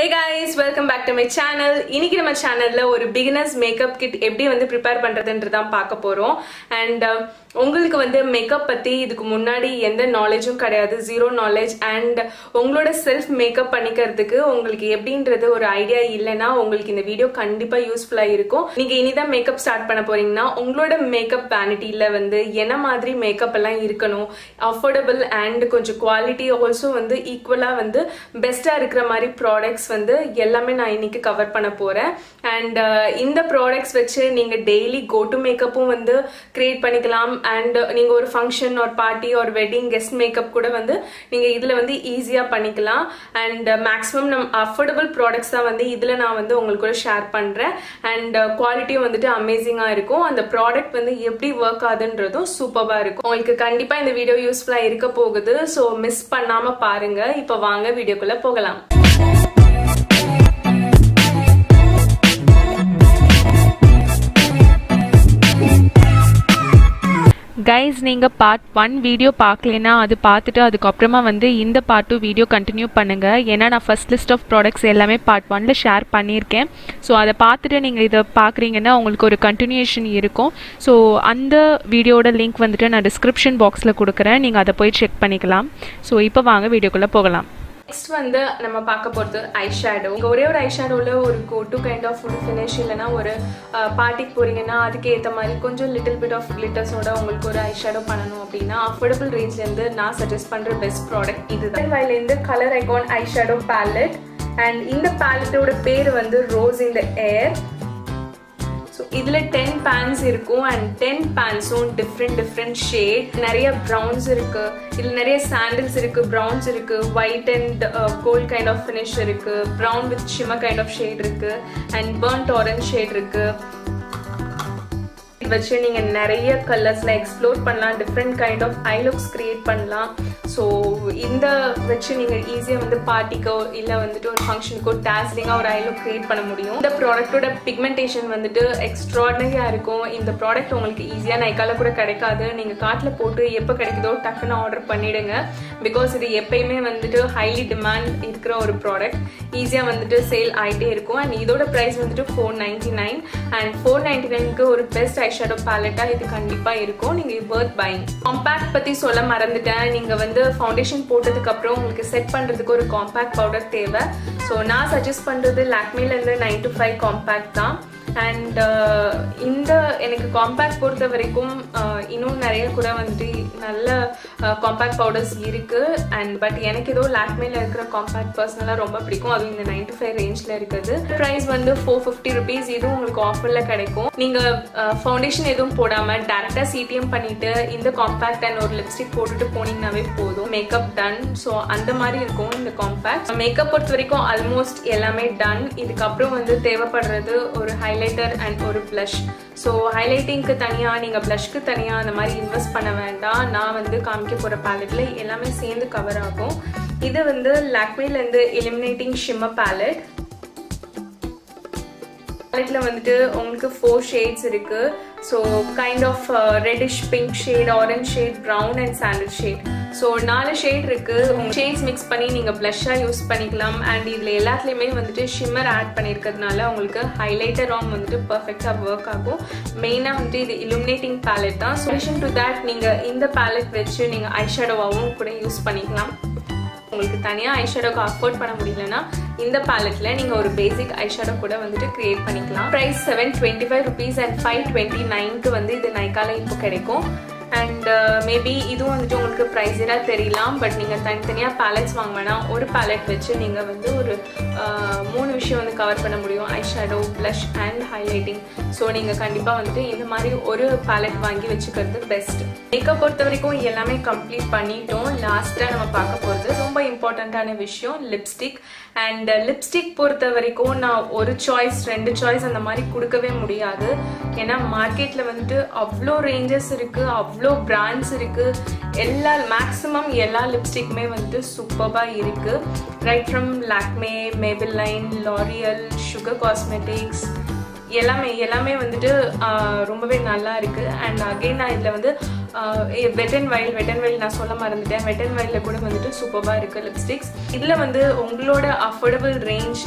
Hey guys welcome back to my channel இன்னைக்கு நம்ம சேனல்ல ஒரு பிகினர்ஸ் மேக்கப் கிட் எப்படி வந்து ப்ரிப்பேர் பண்றதுன்றதான் பார்க்க போறோம். அண்ட் uh, உங்களுக்கு வந்து மேக்கப் பத்தி இதுக்கு முன்னாடி எந்த நாலேஜும் கிடையாது ஜீரோ நாலேஜ் அண்ட் உங்களோட செல்ஃப் மேக்கப் பண்ணிக்கிறதுக்கு உங்களுக்கு எப்படின்றது ஒரு ஐடியா இல்லைன்னா உங்களுக்கு இந்த வீடியோ கண்டிப்பா யூஸ்ஃபுல்லா இருக்கும். நீங்க இனிதான் மேக்கப் ஸ்டார்ட் பண்ண போறீங்கன்னா உங்களோட மேக்கப் வேனிட்டியில வந்து என்ன மாதிரி மேக்கப் எல்லாம் இருக்கணும் அஃபோர்டபுள் அண்ட் கொஞ்சம் குவாலிட்டி ஆல்சோ வந்து ஈக்குவலா வந்து பெஸ்டா இருக்கிற மாதிரி ப்ராடக்ட்ஸ் வந்து எல்லாமே நான் இன்னைக்கு கவர் பண்ண போறேன். அண்ட் uh, இந்த ப்ராடக்ட்ஸ் வச்சு நீங்க டெய்லி கோ டு மேக்கப்பும் வந்து கிரியேட் பண்ணிக்கலாம். அண்ட் uh, நீங்க ஒரு ஃபங்க்ஷன் ஒரு பார்ட்டி ஒரு வெட்டிங் கெஸ்ட் மேக்கப் கூட வந்து நீங்க இதுல வந்து ஈஸியா பண்ணிக்கலாம். அண்ட் மேக்ஸிமம் uh, நம் அஃபோர்டபுள் ப்ராடக்ட்ஸ் தான் வந்து இதுல நான் வந்து உங்களுக்கு கூட ஷேர் பண்றேன். அண்ட் குவாலிட்டியும் வந்துட்டு அமேசிங்கா இருக்கும். அந்த ப்ராடக்ட் வந்து எப்படி ஒர்க் ஆகுதுன்றதும் சூப்பராக இருக்கும். உங்களுக்கு கண்டிப்பா இந்த வீடியோ யூஸ்ஃபுல்லா இருக்க போகுது. ஸோ மிஸ் பண்ணாம பாருங்க. இப்போ வாங்க வீடியோக்குள்ள போகலாம். கைஸ் நீங்கள் பார்ட் ஒன் வீடியோ பார்க்கலனா அது பார்த்துட்டு அதுக்கப்புறமா வந்து இந்த பார்ட் டூ வீடியோ கண்டினியூ பண்ணுங்கள் ஏன்னா நான் ஃபஸ்ட் லிஸ்ட் ஆஃப் ப்ராடக்ட்ஸ் எல்லாமே பார்ட் ஒனில் ஷேர் பண்ணியிருக்கேன். ஸோ அதை பார்த்துட்டு நீங்கள் இதை பார்க்குறீங்கன்னா உங்களுக்கு ஒரு கண்டினியூஷன் இருக்கும். ஸோ அந்த வீடியோட லிங்க் வந்துட்டு நான் டிஸ்கிரிப்ஷன் பாக்ஸில் கொடுக்குறேன். நீங்கள் அதை போய் செக் பண்ணிக்கலாம். ஸோ இப்போ வாங்க வீடியோக்குள்ளே போகலாம். நெக்ஸ்ட் வந்து நம்ம பார்க்க போகிறது ஐ ஷேடோ இங்கே ஒரே ஒரு ஐ ஷேடோவில் ஒரு go to kind of full finish இல்லைனா ஒரு பார்ட்டிக்கு போகிறீங்கன்னா அதுக்கு ஏற்ற மாதிரி கொஞ்சம் லிட்டில் பிட் ஆஃப் கிளிட்டர்ஸோட உங்களுக்கு ஒரு ஐ ஷேடோ பண்ணணும் அப்படின்னா அஃபோர்டபுள் ரேஞ்ச்லேருந்து நான் சஜஸ்ட் பண்ணுற பெஸ்ட் ப்ராடக்ட் இதுதான். வயலேருந்து colour icon eye shadow palette and இந்த பேலட்டோட பேர் வந்து ரோஸ் இன் த ஏர் இதில் டென் பேன்ஸ் இருக்கும் அண்ட் டென் பேன்ஸும் டிஃப்ரெண்ட் டிஃப்ரெண்ட் ஷேட் நிறைய ப்ரௌன்ஸ் இருக்கு. இதில் நிறைய சாண்டில்ஸ் இருக்கு ப்ரௌன்ஸ் இருக்கு. White and gold kind of finish இருக்கு. Brown with shimmer kind of shade இருக்கு. அண்ட் பர்ன்ட் ஆரஞ்ச் ஷேட் இருக்கு. வச்சு நீங்கள் நிறைய கலர்ஸில் எக்ஸ்ப்ளோர் பண்ணலாம். Different kind of eye looks create பண்ணலாம். ஸோ இந்த வச்சு நீங்கள் ஈஸியாக வந்து பார்ட்டிக்கோ இல்லை வந்துட்டு ஒரு ஃபங்க்ஷனுக்கோ டேஸ்லிங்காக ஒரு ஐ லுக் க்ரியேட் பண்ண முடியும். இந்த ப்ராடக்ட்டோட பிக்மெண்டேஷன் வந்துட்டு எக்ஸ்ட்ராடனரியாக இருக்கும். இந்த ப்ராடக்ட் உங்களுக்கு ஈஸியாக நைக்கால கூட கிடைக்காது. நீங்கள் காட்டில் போட்டு எப்போ கிடைக்குதோ டக்குன்னு ஆர்டர் பண்ணிடுங்க. பிகாஸ் இது எப்பயுமே வந்துட்டு ஹைலி டிமாண்ட் இருக்கிற ஒரு ப்ராடக்ட் ஈஸியாக வந்துட்டு சேல் ஆகிட்டே இருக்கும். அண்ட் இதோட ப்ரைஸ் வந்துட்டு four ninety nine and four ninety நைனுக்கு ஒரு பெஸ்ட் ஐ ஷேடோ இது கண்டிப்பாக இருக்கும். நீங்கள் பர்த் பைங் காம்பேக்ட் பற்றி சொல்ல மறந்துட்டேன். நீங்கள் வந்து ஃபவுண்டேஷன் போட்டதுக்கு அப்புறம் உங்களுக்கு செட் பண்றதுக்கு ஒரு காம்பேக்ட் பவுடர் தேவை. ஸோ நான் சஜஸ்ட் பண்றது லாக்மேலேருந்து நைன் டு ஃபைவ் காம்பேக்ட் தான். அண்ட் uh, இந்த எனக்கு காம்பேக்ட் பொறுத்த வரைக்கும் uh, இன்னும் நிறைய கூட வந்துட்டு நல்ல காம்பேக்ட் பவுடர்ஸ் இருக்குது அண்ட் பட் எனக்கு ஏதோ லாக்மேல இருக்கிற காம்பேக்ட் பர்சனலாக ரொம்ப பிடிக்கும். அதுவும் இந்த நைன்டி ஃபைவ் ரேஞ்சில் இருக்குது ப்ரைஸ் வந்து ஃபோர் ஃபிஃப்டி ருபீஸ் இதுவும் உங்களுக்கு ஆஃபரில் கிடைக்கும். நீங்கள் ஃபவுண்டேஷன் uh, எதுவும் போடாமல் டேரெக்டாக சிடிஎம் பண்ணிவிட்டு இந்த காம்பேக்ட் அண்ட் ஒரு லிப்ஸ்டிக் போட்டுட்டு போனீங்கன்னாவே போதும். மேக்கப் டன் ஸோ அந்த மாதிரி இருக்கும் இந்த காம்பேக்ட் மேக்கப் பொறுத்த வரைக்கும் ஆல்மோஸ்ட் எல்லாமே டன் இதுக்கப்புறம் வந்து தேவைப்படுறது ஒரு ஹைலைட் ஹைலைட்டர் அண்ட் ஒரு ப்ளஷ் ஸோ ஹைலைட்டிங்க்கு தனியாக நீங்கள் ப்ளஷ்க்கு தனியாக அந்த மாதிரி இன்வெஸ்ட் பண்ண வேண்டாம். நான் வந்து காமிக்க போகிற பேலட்டில் எல்லாமே சேர்ந்து கவர் ஆகும். இது வந்து லாக்மேலேருந்து எலிமினேட்டிங் ஷிம்மர் பேலட் பேலட்டில் வந்துட்டு உங்களுக்கு ஃபோர் ஷேட்ஸ் இருக்கு. So kind of reddish pink shade orange shade brown and sandal shade so நாலு ஷேட் இருக்கு. உங்க ஷேட்ஸ் மிக்ஸ் பண்ணி நீங்கள் ப்ளஷ்ஷாக யூஸ் பண்ணிக்கலாம். அண்ட் இதில் எல்லாத்துலேயுமே வந்துட்டு ஷிம்மர் ஆட் பண்ணியிருக்கிறதுனால உங்களுக்கு ஹைலைட்டர் ஆம் வந்துட்டு பர்ஃபெக்டாக ஒர்க் ஆகும். மெயினாக வந்துட்டு இது இலுமினேட்டிங் பேலட் தான். சொல்யூஷன் டு தேட் நீங்கள் இந்த பேலட் வச்சு நீங்கள் ஐஷேடோவாகவும் கூட யூஸ் பண்ணிக்கலாம். உங்களுக்கு தனியாக ஐஷேடோக்கு அஃபோர்ட் பண்ண முடியலன்னா இந்த பேலட்டில் நீங்கள் ஒரு பேசிக் ஐஷேடோ கூட வந்துட்டு கிரியேட் பண்ணிக்கலாம். Price seven twenty five rupees and five twenty நைன்க்கு வந்து இது நைக்கால இப்போ கிடைக்கும். அண்ட் மேபி uh, இதுவும் வந்துட்டு உங்களுக்கு ப்ரைஸராக தெரியலாம் பட் நீங்கள் தனித்தனியாக பேலட்ஸ் வாங்கினா ஒரு பேலட் வச்சு நீங்கள் வந்து ஒரு uh, மூணு விஷயம் வந்து கவர் பண்ண முடியும். Eye shadow blush and highlighting so நீங்கள் கண்டிப்பாக வந்துட்டு இந்த மாதிரி ஒரு பேலட் வாங்கி வச்சுக்கிறது பெஸ்ட் மேக்கப் பொறுத்த வரைக்கும் எல்லாமே கம்ப்ளீட் பண்ணிட்டோம். லாஸ்ட்டாக நம்ம பார்க்க போகிறது ரொம்ப இம்பார்ட்டண்ட்டான விஷயம் லிப்ஸ்டிக் அண்ட் லிப்ஸ்டிக் பொறுத்த வரைக்கும் நான் ஒரு சாய்ஸ் ரெண்டு சாய்ஸ் அந்த மாதிரி கொடுக்கவே முடியாது. ஏன்னா மார்க்கெட்டில் வந்துட்டு அவ்வளோ ரேஞ்சஸ் இருக்குது அவ்வளோ அவ்வளோ பிராண்ட்ஸ் இருக்குது எல்லா மேக்ஸிமம் எல்லா லிப்ஸ்டிக்குமே வந்து சூப்பராக இருக்குது right from Lakme Maybelline L'Oreal Sugar cosmetics எல்லாமே எல்லாமே வந்துட்டு ரொம்பவே நல்லா இருக்குது அண்ட் அகெயின் நான் இதில் வந்து வெட் அண்ட் வயல் வெட் அண்ட் வயல் நான் சொல்ல மறந்துட்டேன். வெட் அண்ட் வயலில் கூட வந்துட்டு சூப்பராக இருக்குது லிப்ஸ்டிக்ஸ் இதில் வந்து உங்களோட அஃபோர்டபுள் ரேஞ்ச்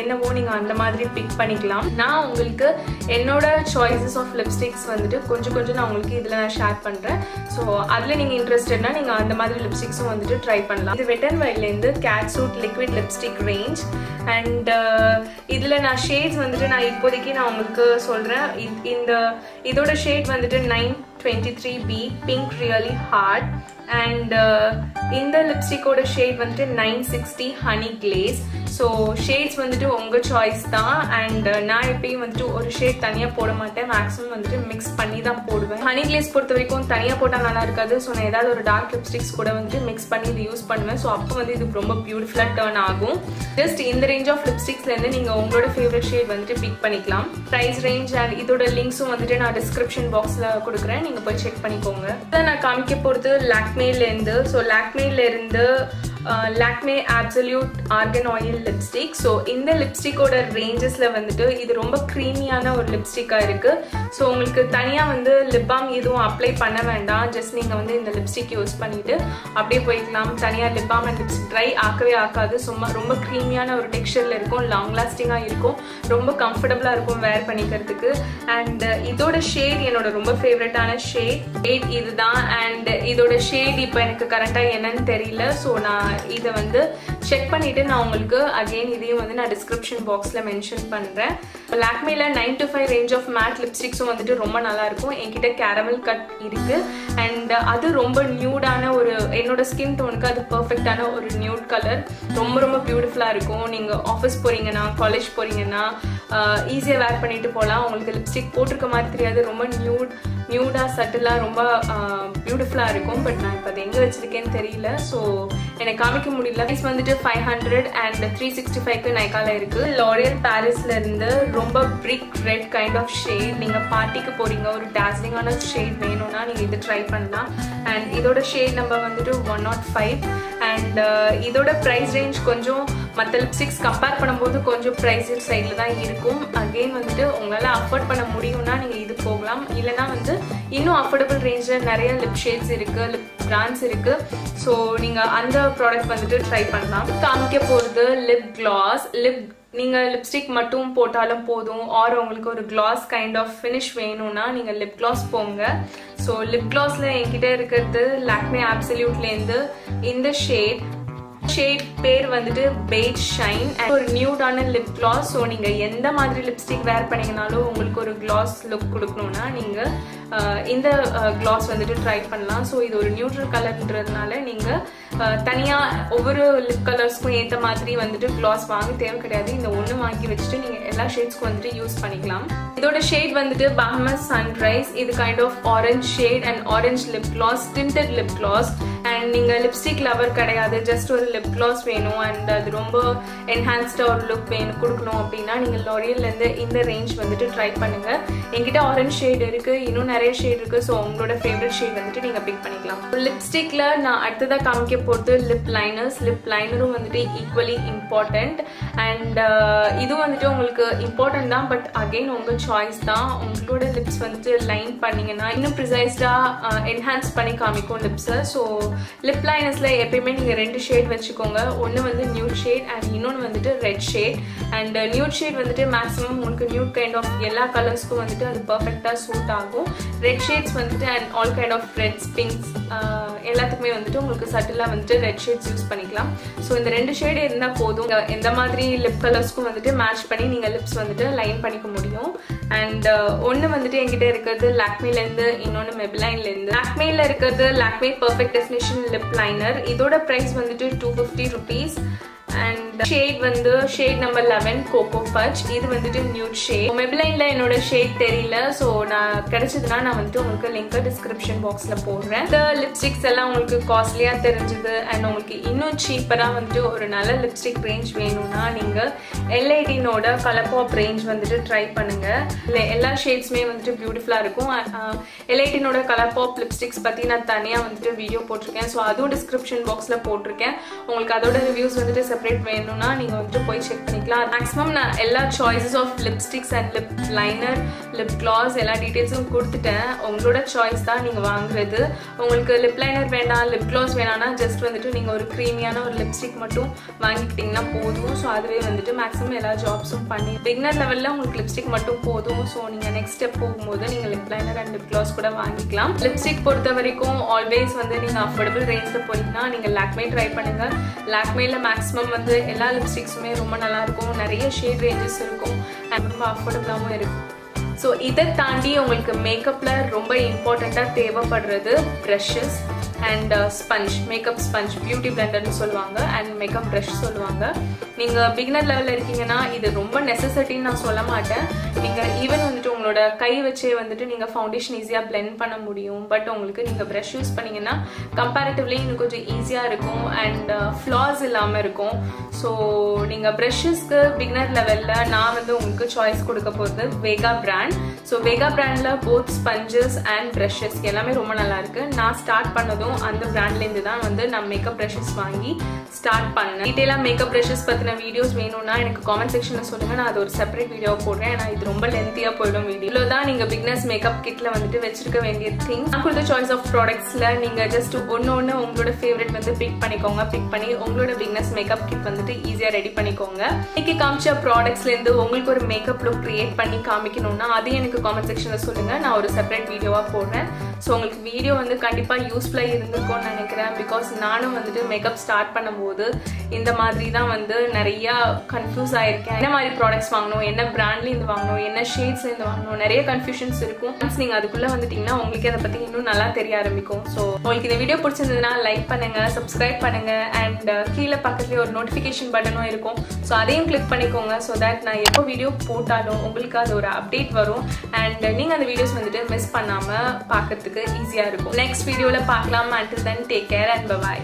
என்னவோ நீங்கள் அந்த மாதிரி பிக் பண்ணிக்கலாம். நான் உங்களுக்கு என்னோட சாய்ஸஸ் ஆஃப் லிப்ஸ்டிக்ஸ் வந்துட்டு கொஞ்சம் கொஞ்சம் நான் உங்களுக்கு இதில் நான் ஷேர் பண்ணுறேன் ஸோ அதில் நீங்கள் இன்ட்ரெஸ்டட்னா நீங்கள் அந்த மாதிரி லிப்ஸ்டிக்ஸும் வந்துட்டு ட்ரை பண்ணலாம். இது wet and வயல்லேருந்து catsuit liquid lipstick range and இதில் நான் ஷேட்ஸ் வந்துட்டு நான் இப்போதைக்கு நான் உங்களுக்கு சொல்கிறேன் இந்த இதோட ஷேட் வந்துட்டு nine twenty three B pink really hard and இந்த லிப்ஸ்டிக்கோட ஷேட் வந்துட்டு nine sixty honey glaze so shades வந்துட்டு உங்கள் சாய்ஸ் தான். அண்ட் uh, நான் எப்பயும் வந்துட்டு ஒரு ஷேட் தனியாக போட மாட்டேன். மேக்ஸிமம் வந்துட்டு மிக்ஸ் பண்ணி தான் போடுவேன். ஹனி கிளேஸ் பொறுத்த வரைக்கும் தனியாக போட்டால் நல்லா இருக்காது. ஸோ நான் ஏதாவது ஒரு டார்க் லிப்ஸ்டிக்ஸ் கூட வந்துட்டு மிக்ஸ் பண்ணி இது யூஸ் பண்ணுவேன். ஸோ அப்போ வந்து இது ரொம்ப பியூட்டிஃபுல்லாக டேர்ன் ஆகும். ஜஸ்ட் இந்த ரேஞ்ச் ஆஃப் லிப்ஸ்டிக்ஸ்லேருந்து நீங்கள் உங்களோட ஃபேவரட் ஷேட் வந்துட்டு பிக் பண்ணிக்கலாம். ப்ரைஸ் ரேஞ்ச் அண்ட் இதோட லிங்க்ஸும் வந்துட்டு நான் டிஸ்கிரிப்ஷன் பாக்ஸில் கொடுக்குறேன். நீங்கள் போய் செக் பண்ணிக்கோங்க. இதை நான் காமிக்க போகிறது லாக்மேலேருந்து so லாக்மேலேருந்து Lakme absolute argan oil lipstick so இந்த லிப்ஸ்டிக்கோட ரேஞ்சஸில் வந்துட்டு இது ரொம்ப க்ரீமியான ஒரு லிப்ஸ்டிக்காக இருக்குது ஸோ உங்களுக்கு தனியாக வந்து லிப் பாம் எதுவும் அப்ளை பண்ண வேண்டாம். ஜஸ்ட் நீங்கள் வந்து இந்த லிப்ஸ்டிக் யூஸ் பண்ணிவிட்டு அப்படியே போய்க்கலாம். தனியாக lip balm and lipstick dry ஆக்கவே ஆக்காது. சும்மா ரொம்ப க்ரீமியான ஒரு டெக்ஸ்டரில் இருக்கும். லாங் லாஸ்டிங்காக இருக்கும். ரொம்ப கம்ஃபர்டபுளாக இருக்கும் வேர் பண்ணிக்கிறதுக்கு. அண்ட் uh, இதோட ஷேட் என்னோட ரொம்ப ஃபேவரட்டான ஷேட் ஷேட் இதுதான். அண்ட் இதோட ஷேட் இப்போ எனக்கு கரெக்டாக என்னன்னு தெரியல. ஸோ நான் இதை வந்து செக் பண்ணிவிட்டு நான் உங்களுக்கு அகெயின் இதையும் வந்து நான் டிஸ்கிரிப்ஷன் பாக்ஸில் மென்ஷன் பண்ணுறேன் லாக்மேல nine to five range of matte லிப்ஸ்டிக்ஸும் வந்துட்டு ரொம்ப நல்லா இருக்கும். என்கிட்ட கேரமல் கட் இருக்கு. அண்ட் அது ரொம்ப நியூடான ஒரு என்னோட ஸ்கின் டோனுக்கு அது பர்ஃபெக்டான ஒரு நியூட் கலர் ரொம்ப ரொம்ப பியூட்டிஃபுல்லாக இருக்கும். நீங்கள் ஆஃபீஸ் போகிறீங்கன்னா காலேஜ் போகிறீங்கன்னா ஈஸியாக வேர் பண்ணிட்டு போகலாம் உங்களுக்கு லிப்ஸ்டிக் போட்டிருக்க மாதிரி தெரியாது. ரொம்ப நியூட் நியூடாக சட்டிலாக ரொம்ப பியூட்டிஃபுல்லாக இருக்கும். பட் நான் இப்போ அது எங்கே வச்சுருக்கேன்னு தெரியல. ஸோ எனக்கு காமிக்க முடியல. ப்ரைஸ் வந்துட்டு five hundred and three sixty ஃபைவ்க்கு நைக்கால இருக்குது லாரியல் பாரிஸ்ல இருந்து ரொம்ப brick red kind of shade நீங்கள் பார்ட்டிக்கு போகிறீங்க ஒரு டாஸ்லிங்கான ஷேட் வேணும்னா நீங்கள் இது ட்ரை பண்ணலாம் அண்ட் இதோட ஷேட் நம்பர் வந்துட்டு ஒன் நாட் ஃபைவ் அண்ட் இதோட ப்ரைஸ் ரேஞ்ச் கொஞ்சம் மற்ற லிப்ஸ்டிக்ஸ் கம்பேர் பண்ணும்போது கொஞ்சம் ப்ரைஸ் சைடில் தான் இருக்கும் அகெயின் வந்துட்டு உங்களால் அஃபோர்ட் பண்ண முடியும்னா நீங்கள் போகலாம். இல்லைனா வந்து இன்னும் அஃபோர்டபுள் ரேஞ்சில் நிறைய லிப் ஷேட்ஸ் இருக்குது லிப் பிராண்ட்ஸ் இருக்குது ஸோ நீங்கள் அந்த ப்ராடக்ட் வந்துட்டு ட்ரை பண்ணலாம். காமிக்க போகிறது லிப் கிளாஸ் லிப் நீங்கள் லிப்ஸ்டிக் மட்டும் போட்டாலும் போதும். ஆர் உங்களுக்கு ஒரு கிளாஸ் கைண்ட் ஆஃப் ஃபினிஷ் வேணும்னா நீங்கள் லிப் கிளாஸ் போங்க. ஸோ லிப் கிளாஸில் என்கிட்ட இருக்கிறது லாக்மே ஆப்சல்யூட்லேருந்து இந்த ஷேட் ஷேட் பேர் வந்துட்டு பெய்ட் ஷைன் ஒரு நியூடான லிப் கிளாஸ் ஸோ நீங்கள் எந்த மாதிரி லிப்ஸ்டிக் வேர் பண்ணீங்கனாலும் உங்களுக்கு ஒரு கிளாஸ் லுக் கொடுக்கணும்னா நீங்கள் இந்த கிளாஸ் வந்துட்டு ட்ரை பண்ணலாம். ஸோ இது ஒரு நியூட்ரல் கலர்ன்றதுனால நீங்கள் தனியாக ஒவ்வொரு லிப் கலர்ஸ்க்கும் ஏற்ற மாதிரி வந்துட்டு கிளாஸ் வாங்க தேவை கிடையாது. இந்த ஒன்று வாங்கி வச்சுட்டு நீங்கள் எல்லா ஷேட்ஸ்க்கும் வந்துட்டு யூஸ் பண்ணிக்கலாம். இதோட ஷேட் வந்துட்டு பஹமஸ் சன்ரைஸ் இது kind of orange shade and orange lip gloss tinted lip gloss and நீங்கள் லிப்ஸ்டிக் லவர் கிடையாது. ஜஸ்ட் ஒரு லிப் கிளாஸ் வேணும். அண்ட் அது ரொம்ப என்ஹான்ஸ்டாக ஒரு லுக் வேணும் கொடுக்கணும் அப்படின்னா நீங்கள் லாரியல்லேருந்து இந்த ரேஞ்ச் வந்துட்டு ட்ரை பண்ணுங்கள் என்கிட்ட ஆரஞ்ச் ஷேட் இருக்குது இன்னும் நிறைய ஷேட் இருக்குது ஸோ உங்களோட ஃபேவரட் ஷேட் வந்துட்டு நீங்கள் பிக் பண்ணிக்கலாம். லிப்ஸ்டிக்கில் நான் அடுத்ததாக காமிக்க போகிறது லிப் லைனர்ஸ் லிப் லைனரும் வந்துட்டு ஈக்குவலி இம்பார்ட்டண்ட் அண்ட் இது வந்துட்டு உங்களுக்கு இம்பார்ட்டன்ட் தான். பட் அகெயின் உங்கள் சாய்ஸ் தான். உங்களோட லிப்ஸ் வந்துட்டு லைன் பண்ணிங்கன்னா இன்னும் ப்ரிசைஸ்டாக என்ஹான்ஸ் பண்ணி காமிக்கும் லிப்ஸை ஸோ லிப் லைனர்ஸில் எப்பயுமே நீங்கள் ரெண்டு ஷேட் வச்சுக்கோங்க. ஒன்று வந்து நியூட் ஷேட் அண்ட் இன்னொன்று வந்துட்டு red shade and nude shade வந்துட்டு மேக்ஸிமம் உங்களுக்கு நியூட் கைண்ட் ஆஃப் எல்லா கலர்ஸ்க்கும் வந்துட்டு அது பர்ஃபெக்டாக சூட் ஆகும். ரெட் ஷேட்ஸ் வந்துட்டு and all kind of reds pinks எல்லாத்துக்குமே வந்துட்டு உங்களுக்கு சட்டிலாக வந்துட்டு ரெட் ஷேட்ஸ் யூஸ் பண்ணிக்கலாம். ஸோ இந்த ரெண்டு ஷேடு இருந்தால் போதும். எந்த மாதிரி லிப் கலர்ஸ்க்கும் வந்துட்டு மேட்ச் பண்ணி நீங்கள் லிப்ஸ் வந்துட்டு லைன் பண்ணிக்க முடியும். அண்ட் uh, ஒன்று வந்துட்டு என்கிட்ட இருக்கிறது லாக்மேலேருந்து இன்னொன்று மெபிலைன்லேருந்து லாக்மேயில் இருக்கிறது Lakme perfect destination lip liner இதோட ப்ரைஸ் வந்துட்டு two fifty rupees and shade வந்து shade number eleven cocoa punch இது வந்துட்டு நியூட் ஷேட் மெபிலைன்ல என்னோட ஷேட் தெரியல ஸோ நான் கிடைச்சதுன்னா நான் வந்துட்டு உங்களுக்கு லிங்க் டிஸ்கிரிப்ஷன் பாக்ஸ்ல போடுறேன். இந்த லிப்ஸ்டிக்ஸ் எல்லாம் உங்களுக்கு காஸ்ட்லியா தெரிஞ்சது அண்ட் உங்களுக்கு இன்னும் சீப்பரா வந்துட்டு ஒரு நல்ல லிப்ஸ்டிக் ரேஞ்ச் வேணும்னா நீங்க எல்ஐடினோட கலப்பாப் ரேஞ்ச் வந்துட்டு ட்ரை பண்ணுங்க. இல்லை எல்லா ஷேட்ஸுமே வந்துட்டு பியூட்டிஃபுல்லா இருக்கும். எல்ஐடினோட கலர் பாப் லிப்ஸ்டிக்ஸ் பத்தி நான் தனியா வந்துட்டு வீடியோ போட்டிருக்கேன். ஸோ அதுவும் டிஸ்கிரிப்ஷன் பாக்ஸ்ல போட்டிருக்கேன். உங்களுக்கு அதோட ரிவ்யூஸ் வந்துட்டு செப்பரேட் வேணும். வேணும்னா நீங்கள் வந்துட்டு போய் செக் பண்ணிக்கலாம். மேக்ஸிமம் நான் எல்லா choices of lipsticks and lip liner lip gloss எல்லா டீட்டெயில்ஸும் கொடுத்துட்டேன். உங்களோட சாய்ஸ் தான் நீங்கள் வாங்குறது. உங்களுக்கு லிப் லைனர் வேணாம் லிப் கிளாஸ் வேணாம்னா ஜஸ்ட் வந்துட்டு நீங்கள் ஒரு க்ரீமியான ஒரு லிப்ஸ்டிக் மட்டும் வாங்கிக்கிட்டிங்கன்னா போதும். ஸோ அதுவே வந்துட்டு மேக்ஸிமம் எல்லா ஜாப்ஸும் பண்ணி பிகினர் லெவலில் உங்களுக்கு லிப்ஸ்டிக் மட்டும் போதும். ஸோ நீங்கள் நெக்ஸ்ட் ஸ்டெப் போகும்போது நீங்கள் lip liner and lip gloss கூட வாங்கிக்கலாம். லிப்ஸ்டிக் பொறுத்த வரைக்கும் ஆல்வேஸ் வந்து நீங்கள் அஃபோர்டபுள் ரேஞ்சில் போனீங்கன்னா நீங்கள் லாக்மே ட்ரை பண்ணுங்கள் லாக்மேல மேக்ஸிமம் வந்து எல்லா லிப்ஸ்டிக்ஸுமே ரொம்ப நல்லா இருக்கும் நிறைய ஷேட் ரேஞ்சஸ் இருக்கும். அண்ட் ரொம்ப அஃபோர்டபுளாகவும் இருக்கும். ஸோ இதை தாண்டி உங்களுக்கு மேக்கப்பில் ரொம்ப இம்பார்ட்டண்ட்டாக தேவைப்படுறது brushes and sponge makeup sponge beauty பிளண்டர்னு சொல்லுவாங்க அண்ட் மேக்கப் ப்ரஷ் சொல்லுவாங்க. நீங்கள் பிகினர் லெவலில் இருக்கீங்கன்னா இது ரொம்ப நெசசிட்டின்னு நான் சொல்ல மாட்டேன். நீங்கள் ஈவன் வந்துட்டு உங்களோட கை வச்சே வந்துட்டு நீங்கள் ஃபவுண்டேஷன் ஈஸியாக பிளெண்ட் பண்ண முடியும். பட் உங்களுக்கு நீங்கள் ப்ரஷ் யூஸ் பண்ணீங்கன்னா கம்பேரிட்டிவ்லி இன்னும் கொஞ்சம் ஈஸியாக இருக்கும் அண்ட் ஃப்ளாஸ் இல்லாமல் இருக்கும். ஸோ நீங்கள் ப்ரஷஸ்க்கு பிகினர் லெவலில் நான் வந்து உங்களுக்கு சாய்ஸ் கொடுக்க போகிறது வேகா பிராண்ட் ஸோ வேகா பிராண்டில் போத் ஸ்பஞ்சஸ் அண்ட் ப்ரஷஸ் எல்லாமே ரொம்ப நல்லா இருக்கு. நான் ஸ்டார்ட் பண்ணதும் அந்த பிராண்ட்லேருந்து தான் வந்து நான் மேக்கப் ப்ரஷஸ் வாங்கி ஸ்டார்ட் பண்ணேன். டீட்டெயிலாக மேக்கப் ப்ரஷஸ் பற்றின வீடியோஸ் வேணும்னா எனக்கு காமெண்ட் செக்ஷனில் சொல்லுங்கள் நான் அது ஒரு செப்பரேட் வீடியோ போடுறேன். ஏன்னா இது ரொம்ப லென்த்தியாக போயிடும் வீடியோ தான் நீங்கள் பிக்னஸ் மேக்கப் கிட்டில் வந்துட்டு வச்சிருக்க வேண்டிய திங் நான் கொடுத்த சாய்ஸ் ஆஃப் ப்ராடக்ட்ஸில் நீங்கள் ஜஸ்ட் ஒன்று ஒன்று உங்களோட ஃபேவரட் வந்து பிக் பண்ணிக்கோங்க. பிக் பண்ணி உங்களோட பிக்னஸ் மேக்கப் கிட் வந்துட்டு ஈஸியாக ரெடி பண்ணிக்கோங்க. இன்னைக்கு காமிச்ச ப்ராடக்ட்ஸ்லேருந்து உங்களுக்கு ஒரு மேக்கப் லுக் க்ரியேட் பண்ணி காமிக்கணும்னா அது எனக்கு காமெண்ட் செக்ஷனில் சொல்லுங்கள் நான் ஒரு செப்பரேட் வீடியோவாக போடுறேன். ஸோ உங்களுக்கு வீடியோ வந்து கண்டிப்பாக யூஸ்ஃபுல்லாக இருந்திருக்கும்னு நினைக்கிறேன். பிகாஸ் நானும் வந்துட்டு மேக்கப் ஸ்டார்ட் பண்ணும்போது இந்த மாதிரி தான் வந்து நிறையா கன்ஃபியூஸ் ஆகிருக்கேன் என்ன மாதிரி ப்ராடக்ட்ஸ் வாங்கணும்? என்ன பிராண்ட்லேருந்து வாங்கணும்? என்ன ஷேட்ஸ்லேருந்து வாங்கணும்? நிறைய கன்ஃபியூஷன்ஸ் இருக்கும். நீங்கள் அதுக்குள்ளே வந்துட்டிங்கன்னா உங்களுக்கு அதை பற்றி இன்னும் நல்லா தெரிய ஆரம்பிக்கும். ஸோ உங்களுக்கு இந்த வீடியோ பிடிச்சிருந்ததுன்னா லைக் பண்ணுங்கள் சப்ஸ்கிரைப் பண்ணுங்க அண்ட் uh, கீழே பக்கத்துலேயே ஒரு நோட்டிஃபிகேஷன் பட்டனும் இருக்கும். ஸோ அதையும் கிளிக் பண்ணிக்கோங்க. ஸோ தட் நான் எப்போ வீடியோ போட்டாலும் உங்களுக்கு அது ஒரு அப்டேட் வரும். அண்ட் uh, நீங்கள் அந்த வீடியோஸ் வந்துட்டு மிஸ் பண்ணாமல் பார்க்கறதுக்கு ஈஸியாக இருக்கும். நெக்ஸ்ட் வீடியோவில் பார்க்கலாம்? Until then take care and bye